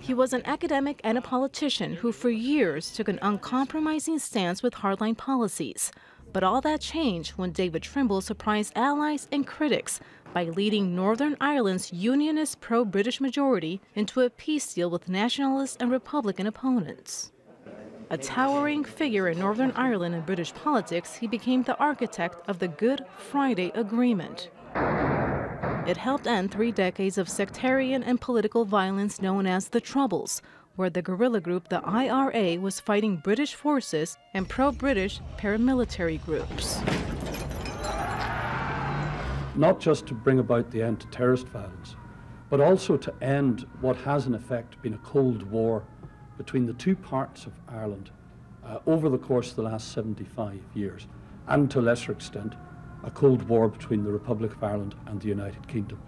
He was an academic and a politician who for years took an uncompromising stance with hardline policies. But all that changed when David Trimble surprised allies and critics by leading Northern Ireland's unionist pro British majority into a peace deal with nationalist and Republican opponents. A towering figure in Northern Ireland and British politics, he became the architect of the Good Friday Agreement. It helped end three decades of sectarian and political violence known as the Troubles, where the guerrilla group the IRA was fighting British forces and pro British paramilitary groups. Not just to bring about the end to terrorist violence, but also to end what has in effect been a Cold War between the two parts of Ireland uh, over the course of the last 75 years, and to a lesser extent, a Cold War between the Republic of Ireland and the United Kingdom.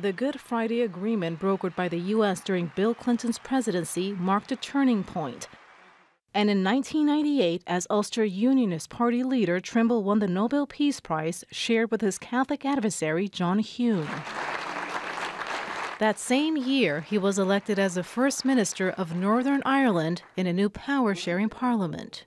The Good Friday Agreement, brokered by the U.S. during Bill Clinton's presidency, marked a turning point. And in 1998, as Ulster Unionist Party leader, Trimble won the Nobel Peace Prize, shared with his Catholic adversary, John Hume. That same year, he was elected as the first minister of Northern Ireland in a new power sharing parliament.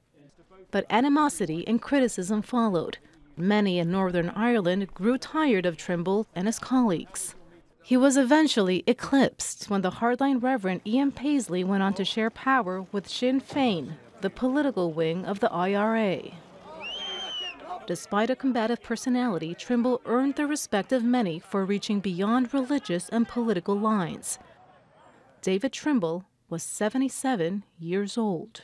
But animosity and criticism followed. Many in Northern Ireland grew tired of Trimble and his colleagues. He was eventually eclipsed when the hardline Reverend Ian Paisley went on to share power with Sinn Féin, the political wing of the IRA. Despite a combative personality, Trimble earned the respect of many for reaching beyond religious and political lines. David Trimble was 77 years old.